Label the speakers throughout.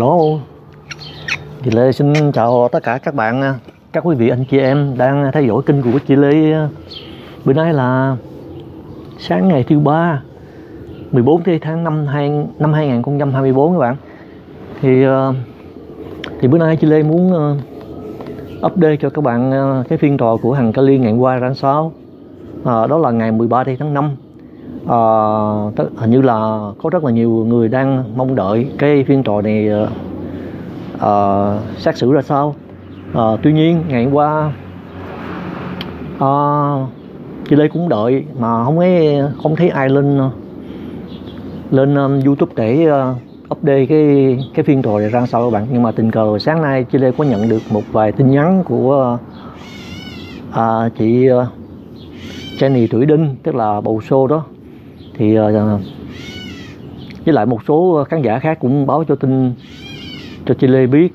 Speaker 1: Hello Chị Lê xin chào tất cả các bạn à. các quý vị anh chị em đang theo dõi kênh của chị Lê à. bữa nay là sáng ngày thứ ba 14 tháng 5 năm 2024 các bạn. Thì à, thì bữa nay chị Lê muốn update cho các bạn cái phiên tòa của Hằng Cali ngày qua ra sao. À, đó là ngày 13 tháng 5 uh, hình như là có rất là nhiều người đang mong đợi cái phiên tòa này uh, xét xử ra sao. Uh, tuy nhiên ngày hôm qua uh, chị Lê cũng đợi mà không thấy không thấy ai lên lên um, YouTube để uh, update cái cái phiên tòa này ra sao các bạn. Nhưng mà tình cờ sáng nay chị Lê có nhận được một vài tin nhắn của uh, chị uh, Jenny Thủy Đinh tức là bầu xô đó thì uh, với lại một số khán giả khác cũng báo cho tin cho Chile biết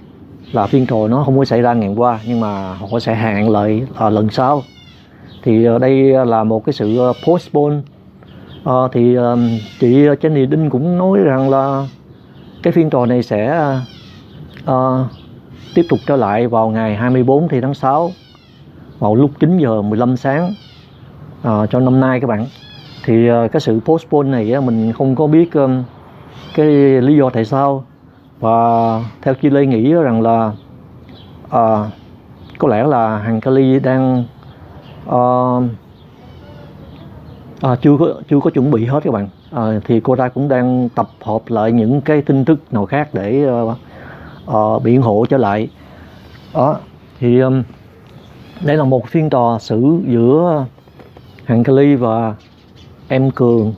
Speaker 1: là phiên tòa nó không có xảy ra ngày qua nhưng mà họ sẽ hạn lại à, lần sau. Thì uh, đây là một cái sự uh, postpone. Uh, thì uh, chị Jenny Đinh cũng nói rằng là cái phiên tòa này sẽ uh, tiếp tục trở lại vào ngày 24 thì tháng 6 vào lúc 9 giờ 15 sáng uh, cho năm nay các bạn thì ờ, cái sự postpone này mình không có biết cái lý do tại sao. Và theo chi Lê nghĩ rằng là à, có lẽ là hàng Kali đang à, à, chưa có chưa có chuẩn bị hết các bạn. À, thì cô ta cũng đang tập hợp lại những cái tin tức nào khác để à, à, biện hộ trở lại. Đó thì um, đây là một phiên tòa xử giữa hàng Kali và em Cường.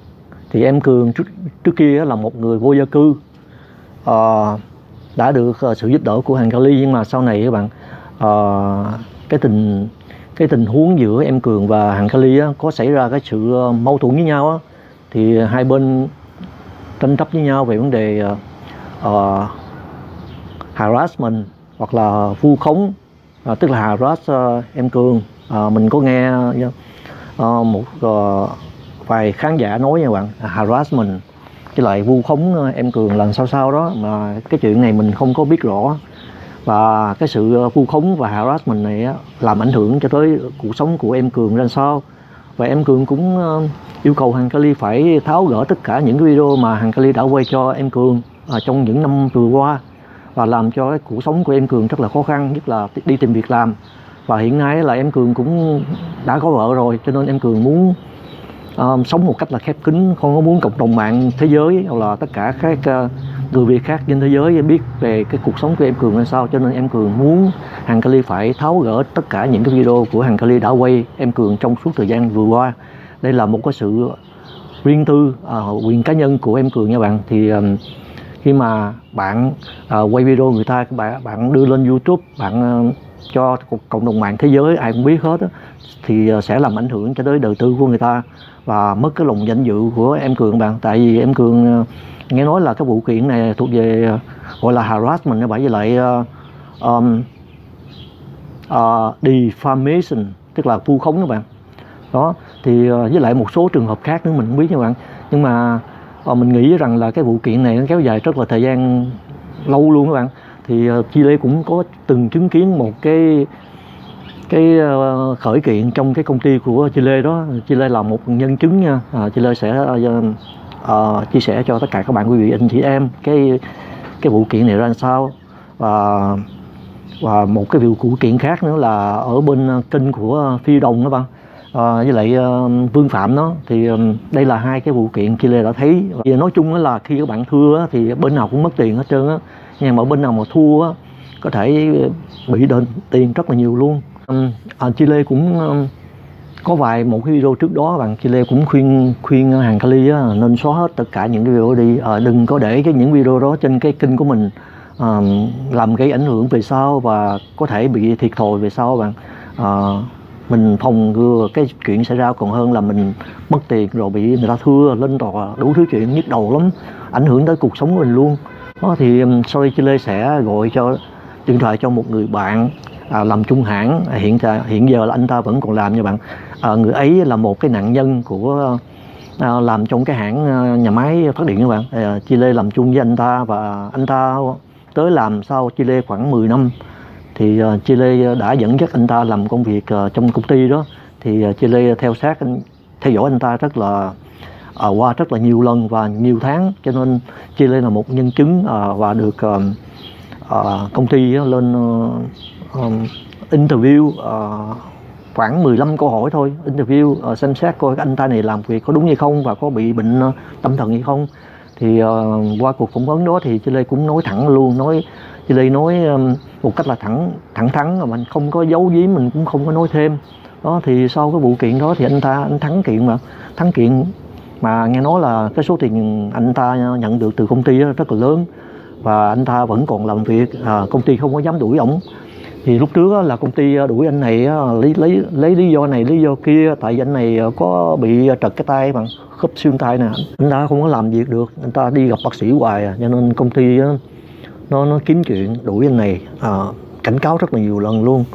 Speaker 1: Thì em Cường trước, trước kia là một người vô gia cư uh, đã được uh, sự giúp đỡ của hàng Kali nhưng mà sau này các bạn uh, cái tình cái tình huống giữa em Cường và hàng Kali á, có xảy ra cái sự mâu thuẫn với nhau á, thì hai bên tranh chấp với nhau về vấn đề uh, harassment hoặc là vu khống. Uh, tức là harass uh, em Cường. Uh, mình có nghe uh, một uh, vài khán giả nói nha bạn à, harassment với lại vu khống ờ, em cường lần sau sau đó mà cái chuyện này mình không có biết rõ. Và cái sự ờ, vu khống và harassment này làm ảnh hưởng cho tới cuộc sống của em cường ra sao. Và em cường cũng ờ, yêu cầu hàng Kali phải tháo gỡ tất cả những cái video mà hàng Kali đã quay cho em cường à, trong những năm vừa qua và làm cho cái cuộc sống của em cường rất là khó khăn nhất là đi tìm việc làm. Và hiện nay là em cường cũng đã có vợ rồi cho nên em cường muốn um, sống một cách là khép kín không có muốn cộng đồng mạng thế giới hoặc là tất cả các uh, người Việt khác trên thế giới biết về cái cuộc sống của em Cường là sao. Cho nên em Cường muốn Hằng Kali phải tháo gỡ tất cả những cái video của Hằng Kali đã quay em Cường trong suốt thời gian vừa qua. Đây là một cái sự riêng tư uh, quyền cá nhân của em Cường nha bạn. Thì um, khi mà bạn uh, quay video người ta bạn bạn đưa lên YouTube bạn uh, cho cộng đồng mạng thế giới ai cũng biết hết đó, thì sẽ làm ảnh hưởng cho tới đời tư của người ta và mất cái lòng danh dự của em cường bạn. Tại vì em cường ờ, nghe nói là cái vụ kiện này thuộc về ờ, gọi là harassment bởi vì lại um, uh, defamation tức là vu khống các bạn. Đó thì với lại một số trường hợp khác nữa mình không biết các bạn. Nhưng mà uh, mình nghĩ rằng là cái vụ kiện này nó kéo dài rất là thời gian lâu luôn các bạn. Thì uh, Chile cũng có từng chứng kiến một cái cái ờ, khởi kiện trong cái công ty của Chile đó. Chile là một nhân chứng nha. À, Chile sẽ uh, chia sẻ cho tất cả các bạn quý vị anh chị em cái cái vụ kiện này ra sao. Và và một cái vụ kiện khác nữa là ở bên kênh của Phi Đồng đó bạn. À, với lại uh, Vương Phạm đó. Thì um, đây là hai cái vụ kiện Chile đã thấy. Và nói chung là khi các bạn thua á, thì bên nào cũng mất tiền hết trơn á. Nhưng mà bên nào mà thua á, có thể bị đền tiền rất là nhiều luôn um, à, Chile cũng có vài một cái video trước đó bạn. Chile cũng khuyên khuyên hàng Kali á, nên xóa hết tất cả những cái video đi. À, đừng có để cái những video đó trên cái kênh của mình à, làm gây ảnh hưởng về sau và có thể bị thiệt thòi về sau bạn. À, mình phòng ngừa cái chuyện xảy ra còn hơn là mình mất tiền rồi bị người ta thưa lên tòa đủ thứ chuyện nhức đầu lắm ảnh hưởng tới cuộc sống của mình luôn. Đó thì sorry Chile sẽ gọi cho điện thoại cho một người bạn à, làm trung hãng à, hiện hiện giờ là anh ta vẫn còn làm nha bạn. À, người ấy là một cái nạn nhân của à, làm trong cái hãng à, nhà máy phát điện các bạn. À, Chile làm chung với anh ta và anh ta tới làm sau Chile khoảng 10 năm. Thì à, uh, Chile đã dẫn dắt anh ta làm công việc uh, trong công ty đó. Thì uh, Chile theo sát anh theo dõi anh ta rất là uh, qua rất là nhiều lần và nhiều tháng. Cho nên Chile là một nhân chứng uh, và được uh, uh, công ty uh, lên uh, um, interview uh, khoảng 15 câu hỏi thôi. Interview uh, xem xét coi anh ta này làm việc có đúng hay không và có bị bệnh uh, tâm thần hay không. Thì uh, qua cuộc phỏng vấn đó thì chị Lê cũng nói thẳng luôn nói chị Lê nói um, một cách là thẳng thẳng thắn mà mình không có giấu giếm mình cũng không có nói thêm. Đó thì sau cái vụ kiện đó thì anh ta anh thắng kiện mà thắng kiện mà nghe nói là cái số tiền anh ta nhận được từ công ty rất là lớn. Và anh ta vẫn còn làm việc à, công ty không có dám đuổi ổng thì lúc trước là công ty à, đuổi anh này lấy lấy lấy lý do này lý do kia tại vì anh này à, có bị à, trật cái tay bằng khớp xương tay nè. Anh ta không có làm việc được anh ta đi gặp bác sĩ hoài à cho nên công ty nó nó kiếm chuyện đuổi anh này à, cảnh cáo rất là nhiều lần luôn.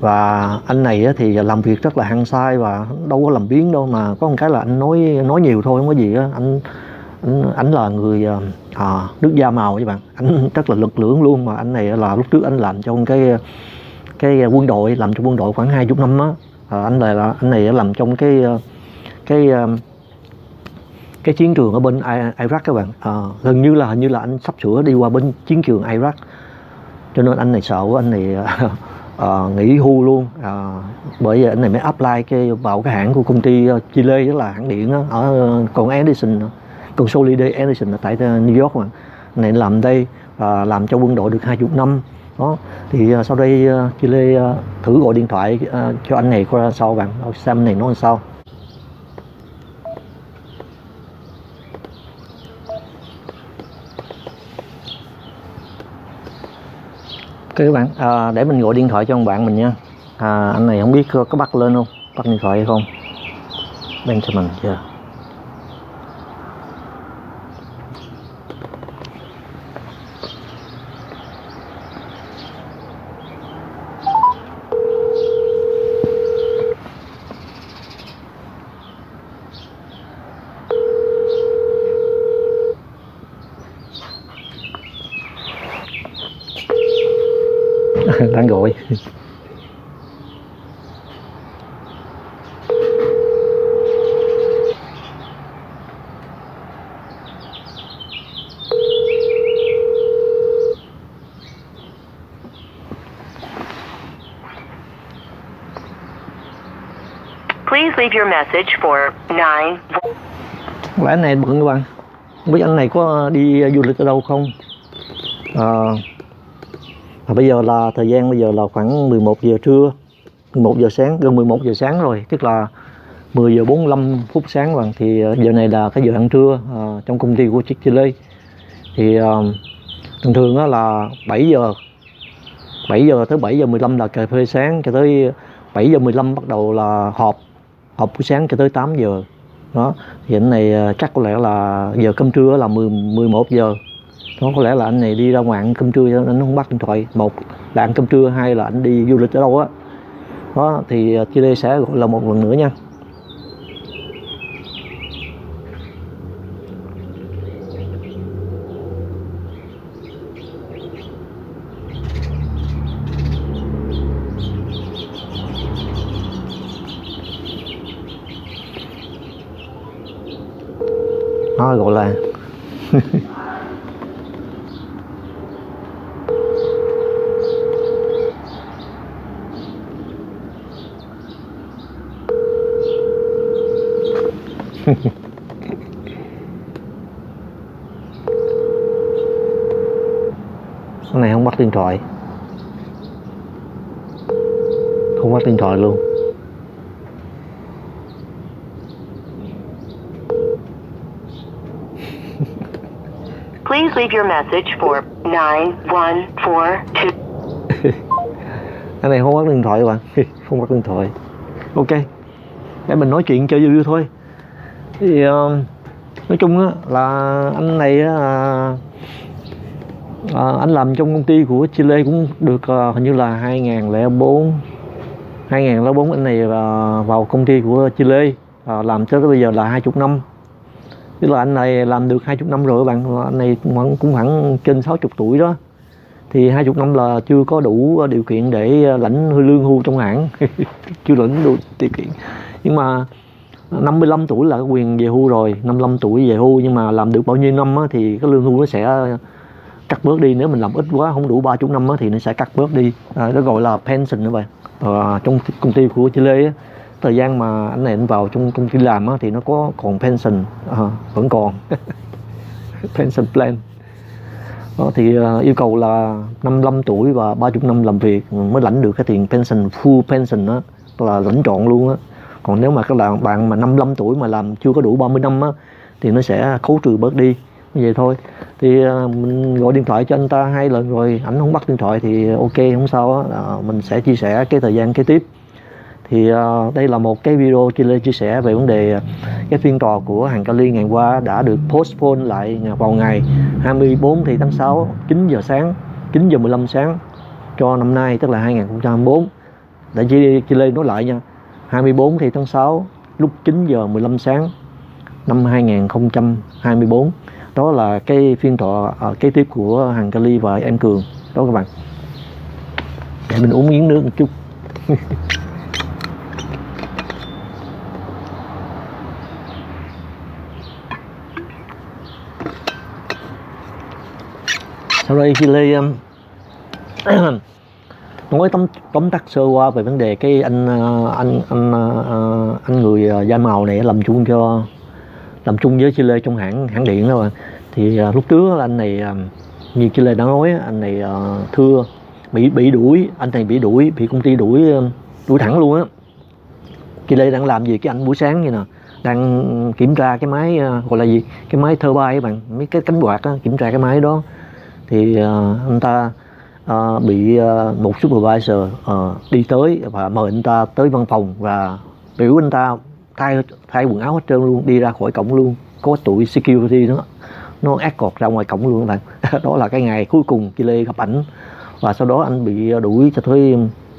Speaker 1: Và anh này thì làm việc rất là hăng sai và đâu có làm biến đâu mà có một cái là anh nói nói nhiều thôi không có gì á. Anh Ừ, anh, là người ờ, à, nước da màu các bạn. Anh rất là lực lưỡng luôn mà anh này là lúc trước anh làm trong cái cái quân đội làm trong quân đội khoảng hai chục năm á. À, anh này là anh này làm trong cái ờ, cái cái chiến trường ở bên Iraq các bạn. À, gần như là hình như là anh sắp sửa đi qua bên chiến trường Iraq. Cho nên anh này sợ anh này à, nghỉ hưu luôn. À, bởi vì anh này mới apply cái vào cái hãng của công ty Chile đó là hãng điện đó, ở còn Edison còn Solide Edison ở tại New York mà. Này làm đây uh, làm cho quân đội được hai chục năm. Đó thì uh, sau đây uh, Chile uh, thử gọi điện thoại uh, cho anh này qua sau bạn? Xem này nói sao. Ok các bạn, à, để mình gọi điện thoại cho ông bạn mình nha. À, Anh này không biết có, bắt lên không, bắt điện thoại hay không? Benjamin chưa yeah. Gọi
Speaker 2: Please leave your message for 9
Speaker 1: Lẽ này bận các bạn Không biết anh này có đi du lịch ở đâu không? À, và bây giờ là thời gian bây giờ là khoảng 11 giờ trưa 11 giờ sáng gần 11 giờ sáng rồi tức là 10 giờ 45 phút sáng rồi, thì ờ, giờ này là cái giờ ăn trưa à, trong công ty của Chick-fil-A. Thì à, thường thường á là 7 giờ 7 giờ tới 7 giờ 15 là cà phê sáng cho tới 7 giờ 15 bắt đầu là họp họp buổi sáng cho tới 8 giờ. Đó thì anh này chắc có lẽ là giờ cơm trưa là 10, 11 giờ nó có lẽ là anh này đi ra ngoài ăn cơm trưa anh không bắt điện thoại một là ăn cơm trưa, hai là anh đi du lịch ở đâu á đó. đó thì ờ, Chile sẽ gọi là một lần nữa nha nó gọi là con này không bắt điện thoại không bắt điện thoại luôn
Speaker 2: Please leave your message for 9142
Speaker 1: Anh này không bắt điện thoại các bạn. Không bắt điện thoại. Ok. Để mình nói chuyện cho vui thôi. Thì uh, Nói chung á, là anh này á uh, uh, Anh làm trong công ty của Chile cũng được uh, hình như là 2004 2004 anh này uh, vào công ty của Chile. Uh, Làm tới bây giờ là 20 năm tức là anh này làm được 20 năm rồi bạn. Anh này cũng, cũng khoảng trên 60 tuổi đó. Thì hai chục năm là chưa có đủ điều kiện để lãnh lương hưu trong hãng. Chưa lãnh đủ điều kiện. Nhưng mà 55 tuổi là quyền về hưu rồi. 55 tuổi về hưu nhưng mà làm được bao nhiêu năm á, thì cái lương hưu nó sẽ cắt bớt đi. Nếu mình làm ít quá không đủ ba chục năm á, thì nó sẽ cắt bớt đi. À, nó gọi là pension nữa vậy à, trong công ty của Chile á, thời gian mà anh này anh vào trong công ty làm á, thì nó có còn pension à, vẫn còn. Pension plan. Đó, thì uh, yêu cầu là 55 tuổi và 30 năm làm việc mới lãnh được cái tiền pension full pension đó là lãnh trọn luôn á. Còn nếu mà các bạn bạn mà 55 tuổi mà làm chưa có đủ 30 năm á thì nó sẽ khấu trừ bớt đi. Như vậy thôi. Thì uh, mình gọi điện thoại cho anh ta hai lần rồi ảnh không bắt điện thoại thì ok không sao á. Uh, mình sẽ chia sẻ cái thời gian kế tiếp thì uh, đây là một cái video Chile chia sẻ về vấn đề ờ, cái phiên tòa của hàng Cali ngày qua đã được postpone lại vào ngày 24 thì tháng 6 9 giờ sáng 9 giờ 15 sáng cho năm nay tức là 2024 để chỉ Chile nói lại nha 24 thì tháng 6 lúc 9 giờ 15 sáng năm 2024 đó là cái phiên tòa uh, ờ, kế tiếp của hàng Cali và em Cường. Đó các bạn. Để mình uống miếng nước một chút. sau đây Chile um, nói tóm tóm tắt sơ qua về vấn đề cái anh uh, anh anh uh, uh, anh người da màu này làm chung cho làm chung với Chile trong hãng hãng điện đó bạn. Thì lúc trước là anh này um, như Chile đã nói anh này thưa bị bị đuổi anh này bị đuổi bị công ty đuổi um, đuổi thẳng luôn á. Chile đang làm gì cái anh buổi sáng như nè? Đang kiểm tra cái máy gọi là gì? Cái máy thơ bay các bạn. Mấy cái cánh quạt đó, kiểm tra cái máy đó thì uh, anh ta uh, bị uh, một supervisor uh, đi tới và mời anh ta tới văn phòng và biểu anh ta thay thay quần áo hết trơn luôn đi ra khỏi cổng luôn. Có tuổi security đó nó ác cọt ra ngoài cổng luôn các bạn. Đó là cái ngày cuối cùng chị lê gặp ảnh. Và sau đó anh bị đuổi cho tới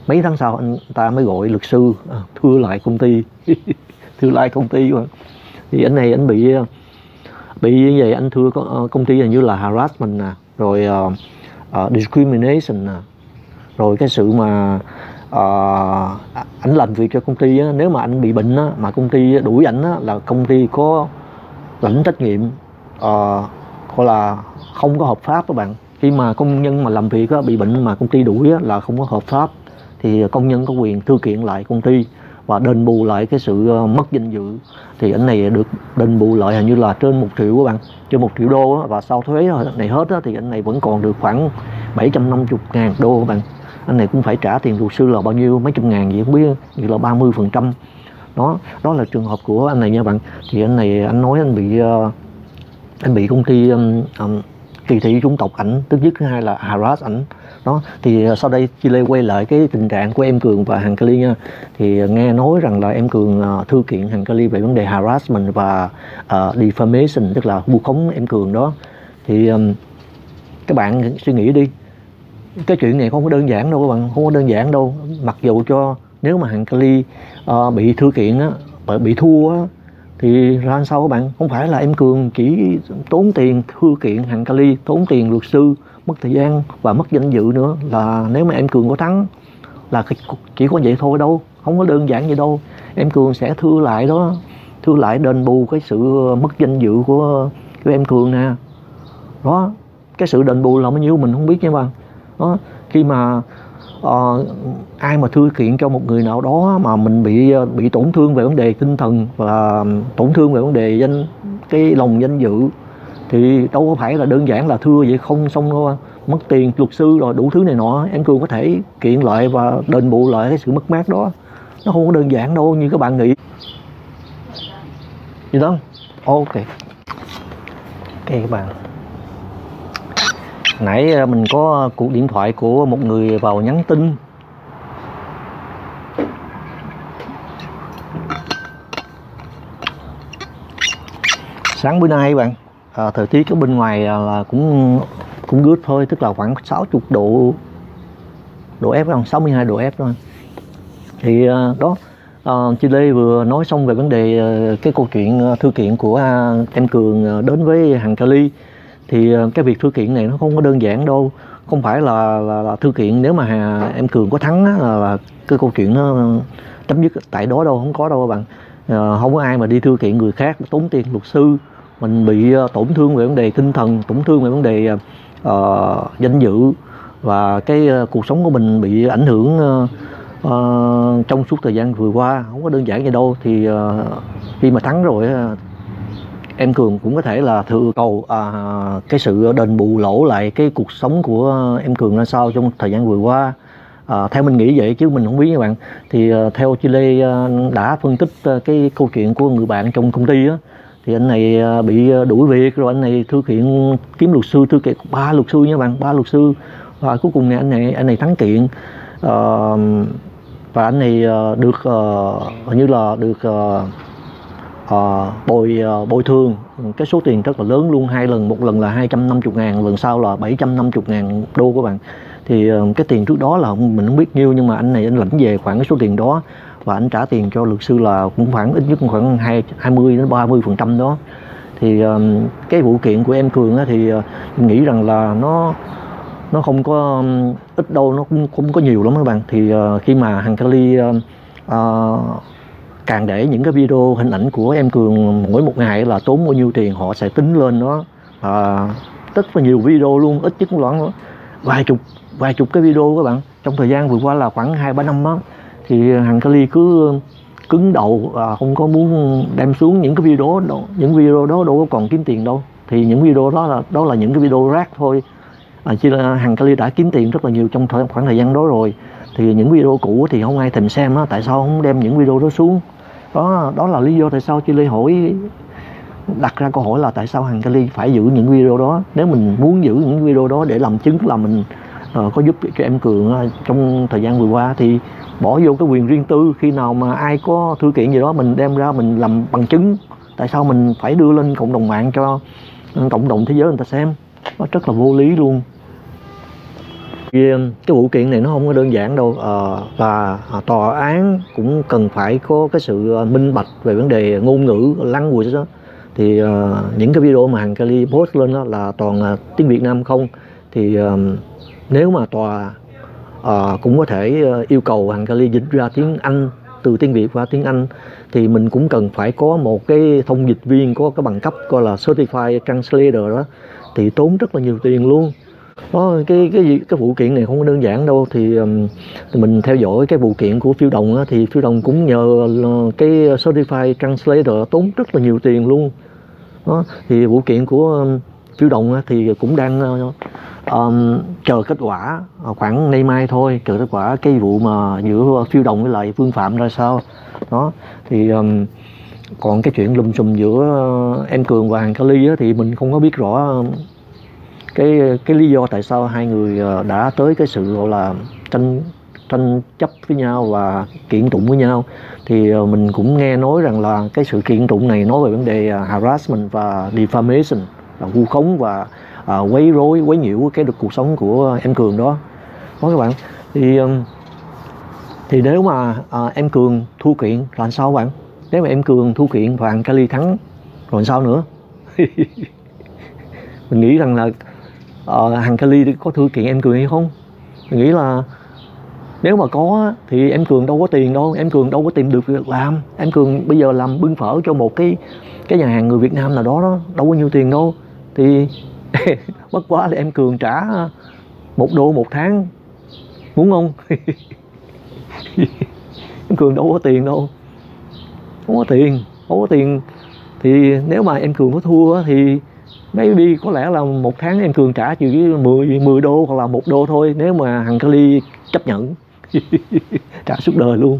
Speaker 1: mấy tháng sau anh ta mới gọi luật sư à, thưa lại công ty. Thưa lại công ty mà thì anh này anh bị bị như vậy anh thưa công ty hình như là harassment nè à rồi uh, uh, discrimination rồi cái sự mà uh, ảnh làm việc cho công ty á, nếu mà anh bị bệnh á, mà công ty đuổi ảnh á, là công ty có lãnh trách nhiệm uh, gọi là không có hợp pháp các bạn. Khi mà công nhân mà làm việc á, bị bệnh mà công ty đuổi á, là không có hợp pháp thì công nhân có quyền thư kiện lại công ty và đền bù lại cái sự ờ, mất danh dự. Thì anh này được đền bù lại hình như là trên một triệu các bạn trên một triệu đô và sau thuế này hết thì anh này vẫn còn được khoảng 750 ngàn đô các bạn. Anh này cũng phải trả tiền luật sư là bao nhiêu mấy trăm ngàn gì không biết như là 30 phần trăm. Đó đó là trường hợp của anh này nha bạn. Thì anh này anh nói anh bị uh, anh bị công ty um, um, kỳ thị chủng tộc ảnh. Tức nhất thứ hai là harass ảnh đó thì ờ, sau đây chị Lê quay lại cái tình trạng của em Cường và Hằng Kali nha. Thì ờ, nghe nói rằng là em Cường ờ, thư kiện Hằng Kali về vấn đề harassment và uh, defamation tức là vu khống em Cường đó. Thì um, các bạn suy nghĩ đi. Cái chuyện này không có đơn giản đâu các bạn không có đơn giản đâu. Mặc dù cho nếu mà Hằng Kali uh, bị thư kiện á bị thua á thì ra sao các bạn? Không phải là em cường chỉ tốn tiền thư kiện hàng kali tốn tiền luật sư mất thời gian và mất danh dự nữa là nếu mà em cường có thắng là chỉ có vậy thôi đâu không có đơn giản vậy đâu. Em cường sẽ thưa lại đó thưa lại đền bù cái sự ờ, mất danh dự của của em cường nè. Đó cái sự đền bù là bao nhiêu mình không biết nha bạn đó khi mà uh, ai mà thư kiện cho một người nào đó mà mình bị ờ, bị tổn thương về vấn đề tinh thần và tổn thương về vấn đề danh cái lòng danh dự thì đâu có phải là đơn giản là thưa vậy không xong đâu à. mất tiền, luật sư rồi, đủ thứ này nọ. Em cường có thể kiện lại và đền bù lại cái sự mất mát đó. Nó không có đơn giản đâu như các bạn nghĩ. Gì đó. Ok. Ok, các bạn. Nãy à, mình có cuộc điện thoại của một người vào nhắn tin. Sáng bữa nay bạn à, thời tiết ở bên ngoài ờ, là cũng cũng good thôi tức là khoảng 60 độ độ F khoảng 62 độ F thôi. Thì ờ, đó à, chị Lê vừa nói xong về vấn đề cái câu chuyện thư kiện của em Cường đến với hàng Cali thì cái việc thư kiện này nó không có đơn giản đâu. Không phải là là, là thư kiện nếu mà hà, em cường có thắng á, là, là cái câu chuyện nó chấm dứt tại đó đâu không có đâu các bạn. À, không có ai mà đi thư kiện người khác tốn tiền luật sư mình bị ờ, tổn thương về vấn đề tinh thần tổn thương về vấn đề uh, danh dự và cái cuộc sống của mình bị ảnh hưởng uh, trong suốt thời gian vừa qua. Không có đơn giản vậy đâu thì uh, khi mà thắng rồi em cường cũng có thể là thử cầu à, cái sự đền bù lỗ lại cái cuộc sống của em cường ra sao trong thời gian vừa qua. À, theo mình nghĩ vậy chứ mình không biết các bạn. Thì à, theo chị Lê à, đã phân tích à, cái câu chuyện của người bạn trong công ty á thì anh này à, bị à, đuổi việc rồi anh này thư kiện kiếm luật sư thư kiện ba luật sư nha bạn ba luật sư. Và cuối cùng này anh này anh này thắng kiện. Uh, và anh này à, được uh, hình như là được uh, uh, bồi uh, bồi thường. Cái số tiền rất là lớn luôn hai lần một lần là 250 ngàn lần sau là 750 ngàn đô các bạn. Thì uh, cái tiền trước đó là không- mình không biết nhiêu nhưng mà anh này anh lãnh về khoảng cái số tiền đó và anh trả tiền cho luật sư là cũng khoảng ít nhất khoảng hai 20 đến 30 phần trăm đó. Thì cái vụ kiện của em cường á, thì ờ, mình nghĩ rằng là nó nó không có ít đâu nó cũng không có nhiều lắm các bạn. Thì ờ, khi mà hàng Kali uh, càng để những cái video hình ảnh của em cường mỗi một ngày là tốn bao nhiêu tiền họ sẽ tính lên đó. À, rất là nhiều video luôn ít nhất cũng loãng vài chục vài chục cái video các bạn. Trong thời gian vừa qua là khoảng hai ba năm đó thì ờ, hàng Kali cứ ờ, cứng đầu và không có muốn đem xuống những cái video đó những video đó đâu có còn kiếm tiền đâu. Thì những video đó là đó là những cái video rác thôi. À, chỉ là hàng Kali đã kiếm tiền rất là nhiều trong thời, khoảng thời gian đó rồi. Thì những video cũ thì không ai thèm xem á tại sao không đem những video đó xuống? Đó đó là lý do tại sao chị Lê hỏi đặt ra câu hỏi là tại sao hàng Kali phải giữ những video đó? Nếu mình muốn giữ những video đó để làm chứng là mình Ờ, có giúp cho em cường ờ, trong thời gian vừa qua thì bỏ vô cái quyền riêng tư khi nào mà ai có thư kiện gì đó mình đem ra mình làm bằng chứng tại sao mình phải đưa lên cộng đồng mạng cho ừ, cộng đồng thế giới người ta xem? Nó rất là vô lý luôn. Ờ, cái vụ kiện này nó không có đơn giản đâu à, và tòa án cũng cần phải có cái sự minh bạch về vấn đề ngôn ngữ lăng quỳ đó. Thì uh, những cái video mà hàng Kali post lên đó là toàn uh, tiếng Việt Nam không. Thì uh, nếu mà tòa uh, cũng có thể ờ, yêu cầu hàng Kali dịch ra tiếng Anh từ tiếng Việt qua tiếng Anh thì mình cũng cần phải có một cái thông dịch viên có cái bằng cấp gọi là certified translator đó thì tốn rất là nhiều tiền luôn. Đó cái cái gì- cái vụ kiện này không đơn giản đâu thì, um, thì mình theo dõi cái vụ kiện của phiêu đồng á, thì phiêu đồng cũng nhờ ờ, cái certified translator tốn rất là nhiều tiền luôn. Đó thì vụ kiện của um, phiêu đồng á, thì cũng đang uh, um, chờ kết quả ờ, khoảng nay mai thôi chờ kết quả cái vụ mà giữa phiêu đồng với lại phương phạm ra sao. Đó thì um, còn cái chuyện lùm xùm giữa ờ, em cường và hàng kali á, thì mình không có biết rõ cái cái lý do tại sao hai người ờ, đã tới cái sự gọi là tranh tranh chấp với nhau và kiện tụng với nhau. Thì mình cũng nghe nói rằng là cái sự kiện tụng này nói về vấn đề à, harassment và defamation là vu khống và À, quấy rối quấy nhiễu cái được cuộc sống của em cường đó. Đó các bạn thì um, thì nếu mà à, em cường thua kiện là làm sao bạn? Nếu mà em cường thua kiện và Kali thắng rồi làm sao nữa? Mình nghĩ rằng là uh, hàng Kali có thư kiện em cường hay không? Mình nghĩ là nếu mà có thì em cường đâu có tiền đâu em cường đâu có tìm được việc làm. Em cường bây giờ làm bưng phở cho một cái cái nhà hàng người Việt Nam nào đó đó đâu có nhiều tiền đâu. Thì bất quá thì em cường trả ờ, một đô một tháng. Muốn không? Em cường đâu có tiền đâu. Không có tiền, không có tiền. Thì nếu mà em cường có thua thì maybe có lẽ là một tháng em cường trả chỉ 10 10 đô hoặc là một đô thôi, nếu mà hàng Kali chấp nhận. Trả suốt đời luôn.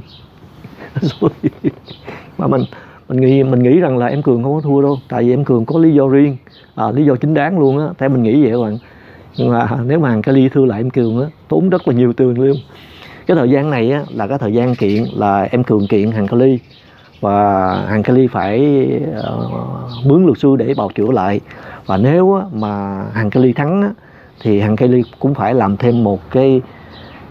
Speaker 1: Mà mình mình nghĩ mình nghĩ rằng là em cường không có thua đâu tại vì em cường có lý do riêng. À, lý do chính đáng luôn á theo mình nghĩ vậy các bạn. Nhưng mà nếu mà hàng Kali thua lại em cường á tốn rất là nhiều tiền luôn. Cái thời gian này á là cái thời gian kiện là em cường kiện hàng Kali và hàng Kali phải uh, mướn luật sư để bào chữa lại. Và nếu á, mà hàng Kali thắng á, thì hàng Kali cũng phải làm thêm một cái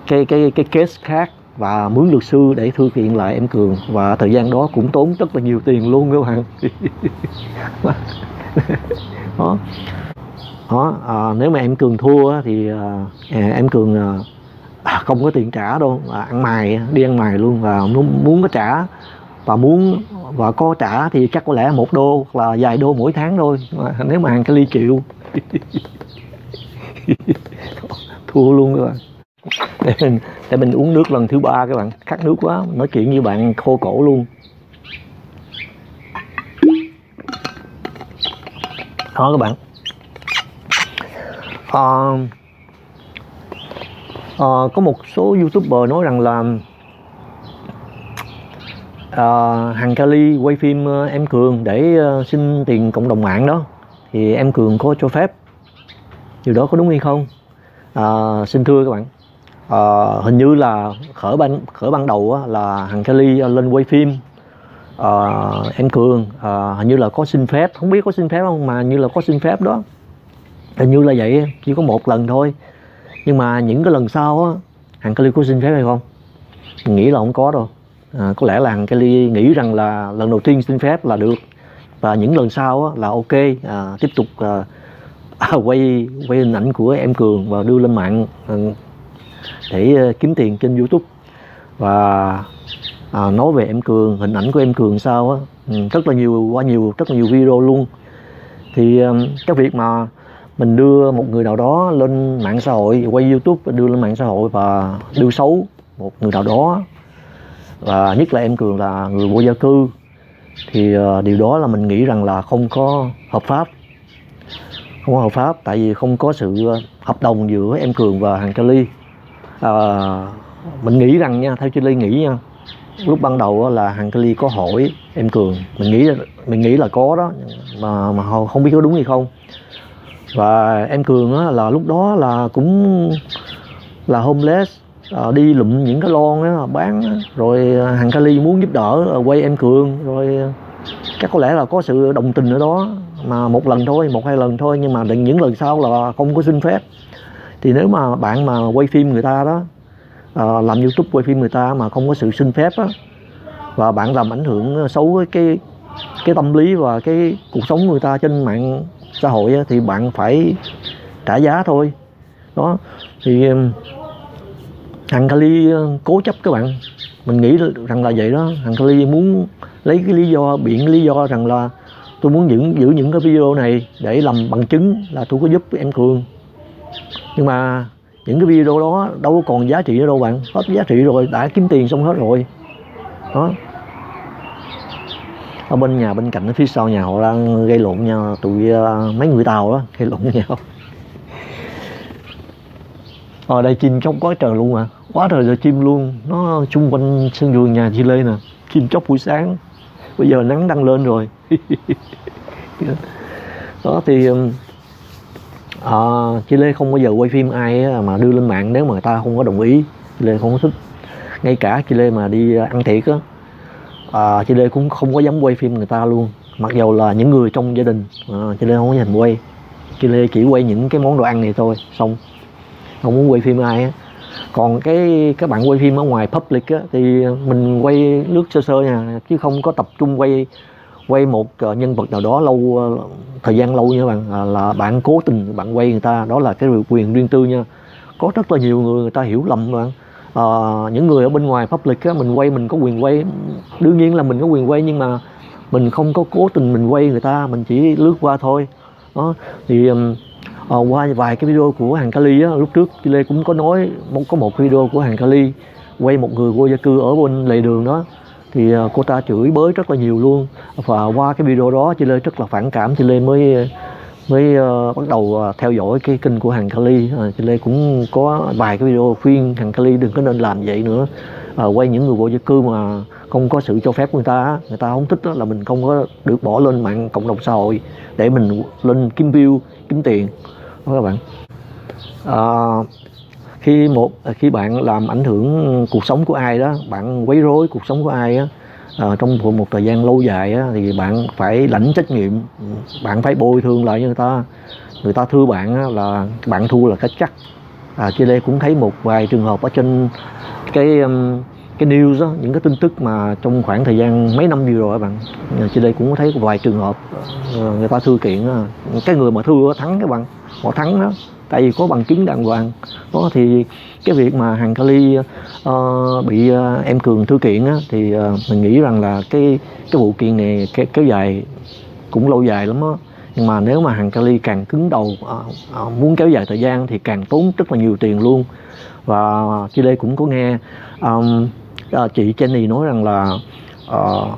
Speaker 1: cái cái cái case khác và mướn luật sư để thư kiện lại em cường. Và thời gian đó cũng tốn rất là nhiều tiền luôn các bạn đó. Đó à, nếu mà em cường thua thì à, à, em cường à, à, không có tiền trả đâu. À, ăn mày đi ăn mày luôn. Và muốn, muốn có trả. Và muốn và có trả thì chắc có lẽ một đô hoặc là vài đô mỗi tháng thôi. Mà nếu mà hàng cái ly chịu thua luôn các bạn để mình, để mình uống nước lần thứ ba các bạn khát nước quá nói chuyện như bạn khô cổ luôn. Đó các bạn. À, à, có một số youtuber nói rằng là ờ, à, hàng Kali quay phim em Cường để xin tiền cộng đồng mạng đó. Thì em Cường có cho phép. Điều đó có đúng hay không? À, xin thưa các bạn uh, hình như là khởi ban khởi ban đầu á, là hàng Kali ờ, lên quay phim. Uh, em Cường uh, hình như là có xin phép không biết có xin phép không mà như là có xin phép đó. Hình như là vậy chỉ có một lần thôi. Nhưng mà những cái lần sau á hàng Kali có xin phép hay không? Mình nghĩ là không có đâu. À, có lẽ là hàng Kelly nghĩ rằng là lần đầu tiên xin phép là được. Và những lần sau á, là ok à, tiếp tục à, quay quay hình ảnh của em cường và đưa lên mạng. À, để ờ, kiếm tiền trên youtube. Và à, nói về em cường hình ảnh của em cường sao á ừ, rất là nhiều qua nhiều rất là nhiều video luôn. Thì ờ, cái việc mà mình đưa một người nào đó lên mạng xã hội quay youtube đưa lên mạng xã hội và đưa xấu một người nào đó và nhất là em cường là người vô gia cư thì ờ, điều đó là mình nghĩ rằng là không có hợp pháp. Không có hợp pháp tại vì không có sự hợp đồng giữa em cường và hàng cali à, mình nghĩ rằng nha theo Kelly nghĩ nha lúc ban đầu là hàng Kelly có hỏi em cường mình nghĩ mình nghĩ là có đó mà mà không biết có đúng hay không và em cường á, là lúc đó là cũng là homeless à, đi lụm những cái lon á, bán á. rồi ờ, hàng Kali muốn giúp đỡ quay em cường rồi chắc có lẽ là có sự đồng tình ở đó mà một lần thôi một hai lần thôi nhưng mà những lần sau là không có xin phép thì nếu mà bạn mà quay phim người ta đó à, làm youtube quay phim người ta mà không có sự xin phép á và bạn làm ảnh hưởng ờ, xấu với cái cái tâm lý và cái cuộc sống người ta trên mạng xã hội á, thì bạn phải trả giá thôi. Đó thì thằng Kali ờ, cố chấp các bạn. Mình nghĩ rằng là vậy đó. Thằng Kali muốn lấy cái lý do biện lý do rằng là tôi muốn giữ giữ những cái video này để làm bằng chứng là tôi có giúp em cường nhưng mà những cái video đó đâu có còn giá trị nữa đâu bạn. Hết giá trị rồi đã kiếm tiền xong hết rồi. Đó. Ở bên nhà bên cạnh ở phía sau nhà họ đang gây lộn nhau tụi uh, mấy người tàu đó gây lộn nhau. Ở đây chim chóc quá trời luôn mà quá trời giờ chim luôn. Nó xung quanh sân vườn nhà chị lê nè. Chim chóc buổi sáng. Bây giờ nắng đang lên rồi. Đó thì à, chị lê không bao giờ quay phim ai mà đưa lên mạng nếu mà người ta không có đồng ý. Chị lê không có thích. Ngay cả chị lê mà đi ờ, ăn thiệt á à, chị lê cũng không có dám quay phim người ta luôn. Mặc dầu là những người trong gia đình à, chị lê không có dành quay. Chị lê chỉ quay những cái món đồ ăn này thôi xong. Không muốn quay phim ai á. Còn cái các bạn quay phim ở ngoài public á, thì mình quay lướt sơ sơ nha chứ không có tập trung quay quay một ờ, nhân vật nào đó lâu ờ, thời gian lâu như bạn à, là bạn cố tình bạn quay người ta đó là cái quyền riêng tư nha. Có rất là nhiều người người ta hiểu lầm bạn. À, những người ở bên ngoài public á, mình quay mình có quyền quay đương nhiên là mình có quyền quay nhưng mà mình không có cố tình mình quay người ta mình chỉ lướt qua thôi. Đó thì à, qua vài cái video của hàng Kali á, lúc trước Lê cũng có nói có một video của hàng Kali quay một người vô gia cư ở bên lề đường đó thì à, cô ta chửi bới rất là nhiều luôn. Và qua cái video đó Chị Lê rất là phản cảm Chị Lê mới mới uh, bắt đầu uh, theo dõi cái kênh của hàng Kali. Uh, Chị Lê cũng có vài cái video khuyên hàng Kali đừng có nên làm vậy nữa. Uh, quay những người vô gia cư mà không có sự cho phép của người ta người ta không thích đó, là mình không có được bỏ lên mạng cộng đồng xã hội để mình lên kiếm view kiếm tiền. Đó các bạn. À, khi một à, khi bạn làm ảnh hưởng cuộc sống của ai đó bạn quấy rối cuộc sống của ai đó à, trong một thời gian lâu dài á, thì bạn phải lãnh trách nhiệm bạn phải bồi thường lại cho người ta. Người ta thưa bạn á, là bạn thua là cách chắc à, trên đây cũng thấy một vài trường hợp ở trên cái um, cái news đó, những cái tin tức mà trong khoảng thời gian mấy năm vừa rồi các bạn. À, trên đây cũng thấy vài trường hợp à, người ta thư kiện cái người mà thư thắng các bạn họ thắng đó. Tại vì có bằng chứng đàng hoàng đó thì cái việc mà hàng kali uh, bị uh, em cường thư kiện á, thì uh, mình nghĩ rằng là cái cái vụ kiện này kéo, kéo dài cũng lâu dài lắm á. Nhưng mà nếu mà hàng kali càng cứng đầu uh, uh, muốn kéo dài thời gian thì càng tốn rất là nhiều tiền luôn. Và chị đây cũng có nghe um, uh, chị Jenny nói rằng là uh,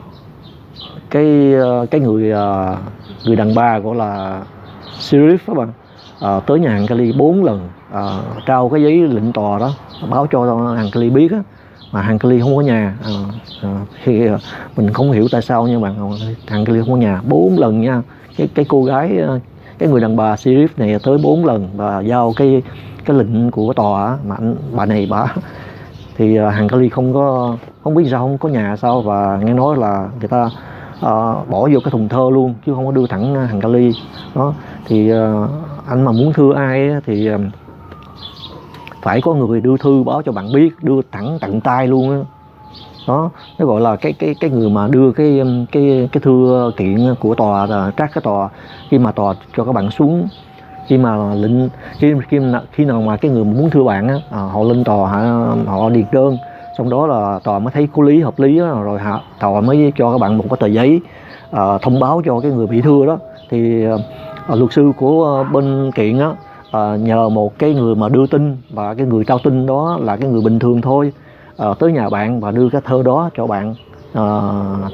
Speaker 1: cái uh, cái người uh, người đàn bà gọi là Sirif các bạn à, tới nhà hàng Cali bốn lần. À, trao cái giấy lệnh tòa đó báo cho hàng Cali biết á mà hàng Cali không có nhà. À, à, thì mình không hiểu tại sao nha bạn. Hàng Cali không có nhà. Bốn lần nha. Cái cái cô gái cái người đàn bà sheriff này tới bốn lần và giao cái cái lệnh của tòa mà anh, bà này bà. Thì hàng Cali không có không biết sao không có nhà sao và nghe nói là người ta uh, bỏ vô cái thùng thơ luôn chứ không có đưa thẳng ờ, hàng kali đó thì uh, anh mà muốn thưa ai thì uh, phải có người đưa thư báo cho bạn biết đưa thẳng tận tay luôn đó. đó nó gọi là cái cái cái người mà đưa cái cái cái thư kiện của tòa là trác cái tòa khi mà tòa cho các bạn xuống. Khi mà lệnh khi khi, khi nào mà cái người muốn thưa bạn á, họ lên tòa họ, họ điền đơn xong đó là tòa mới thấy có lý hợp lý đó, rồi hạ, tòa mới cho các bạn một cái tờ giấy à, thông báo cho cái người bị thưa đó. Thì à, luật sư của à, bên kiện á à, nhờ một cái người mà đưa tin và cái người trao tin đó là cái người bình thường thôi à, tới nhà bạn và đưa cái thơ đó cho bạn à,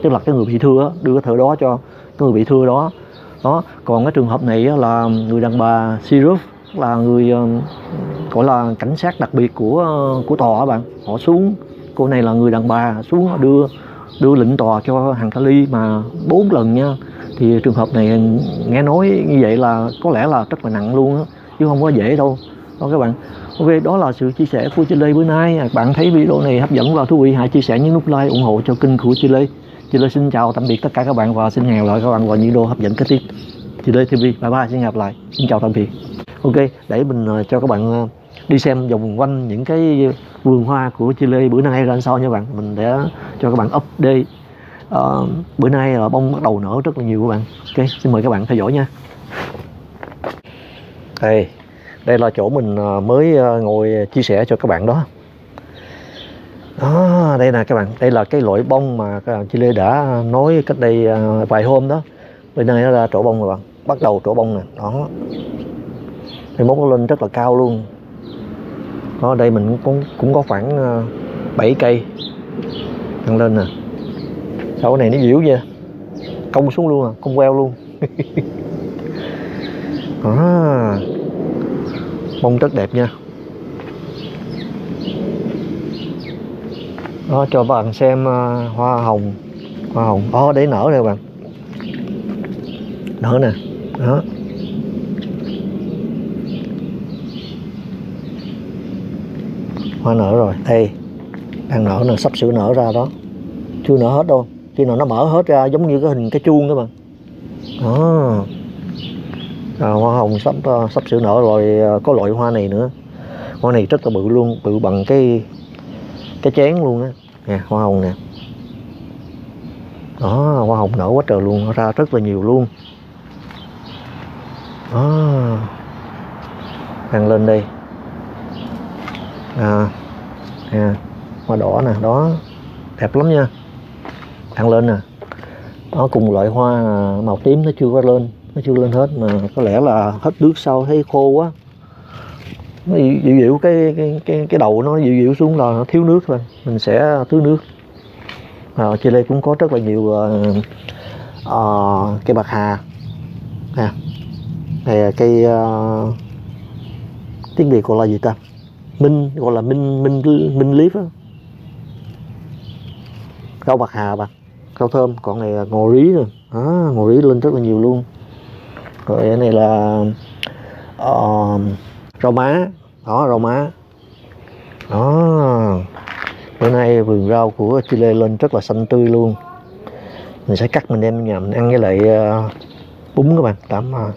Speaker 1: tức là cái người bị thưa đó, đưa cái thơ đó cho cái người bị thưa đó. Đó còn cái trường hợp này là người đàn bà Sirup là người gọi là cảnh sát đặc biệt của của tòa bạn họ xuống cô này là người đàn bà xuống đưa đưa lệnh tòa cho hàng Kali mà bốn lần nha. Thì trường hợp này nghe nói như vậy là có lẽ là rất là nặng luôn á, chứ không có dễ đâu. Đó các bạn. Ok, đó là sự chia sẻ của Chile bữa nay. À, bạn thấy video này hấp dẫn và thú vị hãy chia sẻ những nút like ủng hộ cho kênh của Chile Chile xin chào, tạm biệt tất cả các bạn và xin hẹn gặp lại các bạn vào những video hấp dẫn kế tiếp. Chile TV bye bye, xin gặp lại. Xin chào, tạm biệt. Ok, để mình à, cho các bạn à, đi xem vòng quanh những cái vườn hoa của Chile bữa nay ra sao nha bạn? Mình để cho các bạn update. Uh, bữa nay là bông bắt đầu nở rất là nhiều các bạn. Ok xin mời các bạn theo dõi nha. Đây đây là chỗ mình ờ, mới ờ, ngồi chia sẻ cho các bạn đó. Đó đây nè các bạn. Đây là cái loại bông mà các bạn Chile đã nói cách đây vài hôm đó. Bữa nay nó ra chỗ bông rồi bạn. Bắt đầu chỗ bông nè. Đó. Thì mốt nó lên rất là cao luôn ở đây mình cũng cũng có khoảng ờ, 7 cây tăng lên nè. Sau này nó dữ vậy? Công xuống luôn à công queo luôn. À, bông rất đẹp nha. Đó cho bạn xem uh, hoa hồng hoa hồng. Đó để nở rồi bạn. Nở nè. Đó. Hoa nở rồi. Đây đang nở nè sắp sửa nở ra đó. Chưa nở hết đâu. Khi nào nó mở hết ra giống như cái hình cái chuông các bạn đó. À, hoa hồng sắp ờ, sắp sửa nở rồi ờ, có loại hoa này nữa. Hoa này rất là bự luôn bự bằng cái cái chén luôn á. Nè hoa hồng nè. Đó hoa hồng nở quá trời luôn ra rất là nhiều luôn. Đó. Đang lên đây à, à, hoa đỏ nè đó đẹp lắm nha. Thăng lên nè. Nó cùng loại hoa màu tím nó chưa có lên nó chưa lên hết mà có lẽ là hết nước sau thấy khô quá. Nó dịu dịu cái cái cái cái đầu nó dịu dịu xuống là nó thiếu nước thôi mình sẽ tưới nước. À, trên đây cũng có rất là nhiều uh, uh, cây bạc hà. Nè này cây uh, tiếng việt gọi là gì ta? Minh gọi là minh minh minh liếp á. Rau bạc hà bạc rau thơm còn này là ngò rí rồi à, ngò rí lên rất là nhiều luôn. Rồi cái này là uh, rau má. Đó rau má. Đó. Bữa nay vườn rau của Chile lên rất là xanh tươi luôn. Mình sẽ cắt mình đem nhà mình ăn với lại uh, bún các bạn. Tắm uh, à,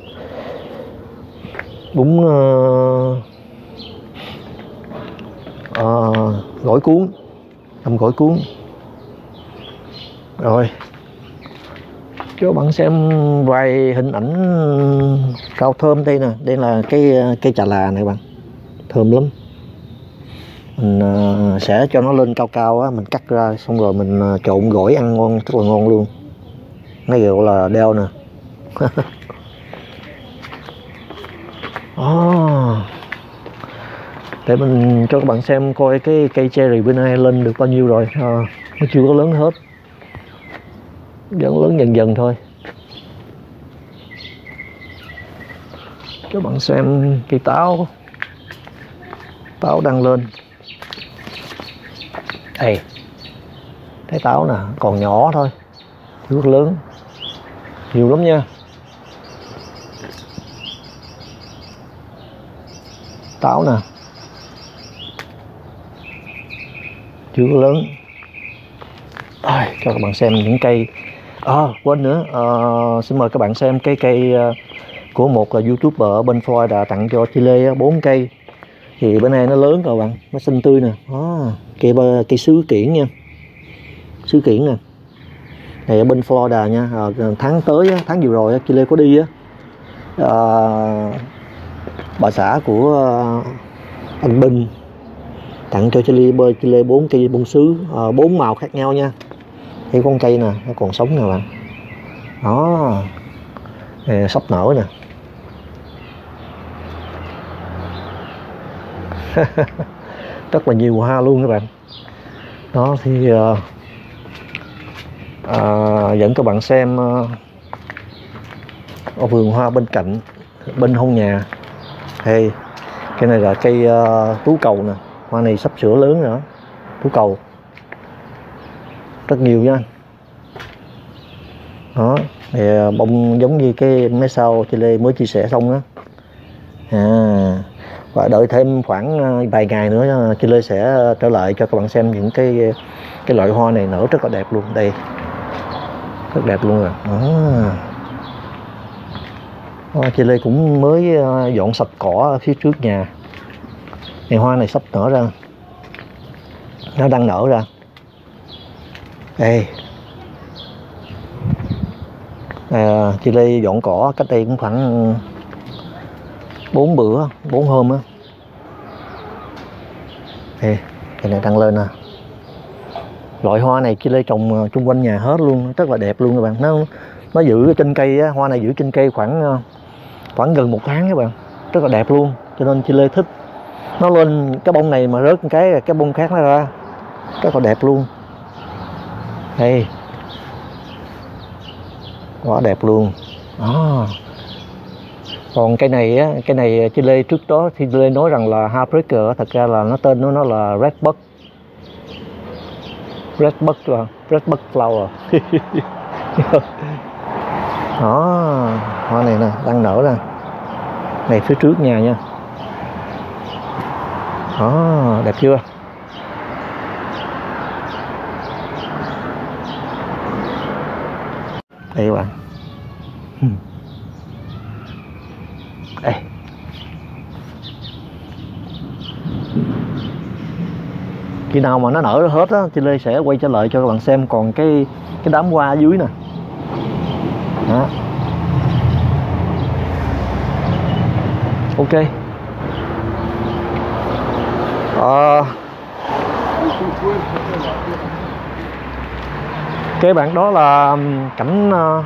Speaker 1: bún uh, uh, gỏi cuốn. Hầm gỏi cuốn. Rồi. Cho bạn xem vài hình ảnh cao thơm đây nè. Đây là cái cây trà là này bạn. Thơm lắm. Mình uh, sẽ cho nó lên cao cao á mình cắt ra xong rồi mình uh, trộn gỏi ăn ngon rất là ngon luôn. Nó gọi là đeo nè. Oh. để mình cho các bạn xem coi cái cây cherry bên này lên được bao nhiêu rồi. À, nó chưa có lớn hết. Vẫn lớn dần dần thôi. Các bạn xem cây táo. Táo đang lên. Đây thấy táo nè còn nhỏ thôi. Nước lớn. Nhiều lắm nha. Táo nè. Chưa có lớn. À, cho các bạn xem những cây. À, quên nữa à, xin mời các bạn xem cái cây à, của một à, youtuber ở bên Florida tặng cho Chile bốn cây. Thì bên này nó lớn rồi bạn nó xinh tươi nè. Đó cây cây sứ kiển nha. Sứ kiển nè. Này ở bên Florida nha à, tháng tới tháng vừa rồi Chile có đi á. À, bà xã của anh Bình tặng cho Chili bơi Chile bốn cây bông sứ ờ, bốn màu khác nhau nha. Thấy con cây nè nó còn sống nè bạn. Đó. Này, sắp nở nè. Rất là nhiều hoa luôn các bạn. Đó thì uh, à, dẫn các bạn xem uh, ở vườn hoa bên cạnh bên hông nhà. Hey, cái này là cây uh, tú cầu nè hoa này sắp sửa lớn nữa tú cầu. Rất nhiều nha. Đó, thì à, bông giống như cái mấy sau Chile mới chia sẻ xong đó. À và đợi thêm khoảng à, vài ngày nữa à, Chile sẽ trở lại cho các bạn xem những cái cái loại hoa này nở rất là đẹp luôn. Đây. Rất đẹp luôn rồi. À. hoa Chile cũng mới dọn sạch cỏ phía trước nhà thì hoa này sắp nở ra. Nó đang nở ra. Đây à, lê dọn cỏ cách đây cũng khoảng bốn bữa bốn hôm á. Đây cái này đang lên nè loại hoa này chị lê trồng à, chung quanh nhà hết luôn rất là đẹp luôn các bạn. Nó nó giữ trên cây á, hoa này giữ trên cây khoảng à, khoảng gần một tháng các bạn. Rất là đẹp luôn cho nên chị lê thích nó lên cái bông này mà rớt một cái cái bông khác nó ra. Rất là đẹp luôn. Đây. Quá đẹp luôn. Đó còn cây này á cây này Chile trước đó thì lê nói rằng là Heartbreaker thật ra là nó tên nó nó là Red bud Red bud là Red bud Flower. Đó à, hoa này nè, đang nở ra này phía trước nhà nha đó, đẹp chưa? Đây các bạn. Ừ. Đây khi nào mà nó nở hết á chị Lê sẽ quay trở lại cho các bạn xem còn cái cái đám hoa ở dưới nè. Đó. ok à, cái bạn đó là um, cảnh uh,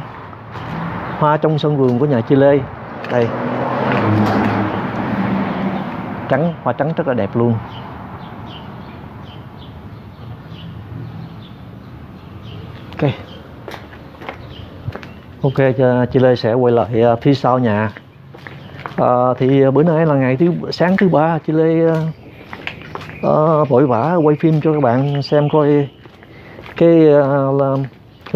Speaker 1: hoa trong sân vườn của nhà Chi Lê. Đây. Trắng hoa trắng rất là đẹp luôn. Ok. Ok chị Lê sẽ quay lại ờ, phía sau nhà. À, thì bữa nay là ngày thứ sáng thứ ba chị Lê uh, vội vã quay phim cho các bạn xem coi cái ờ, uh,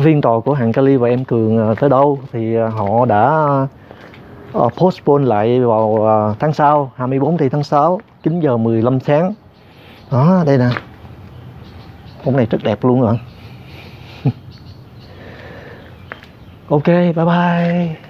Speaker 1: phiên tòa của hàng Cali và em Cường uh, tới đâu. Thì uh, họ đã uh, postpone lại vào uh, tháng sau 24 thì tháng 6 9 giờ 15 sáng. Đó đây nè. Hôm này rất đẹp luôn rồi ok bye bye.